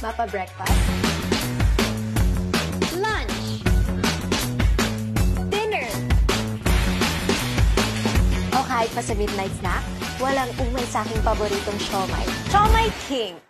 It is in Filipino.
Mapa-breakfast? Lunch? Dinner? O kahit pa sa midnight snack, walang umay sa aking paboritong siomay. Siomay King!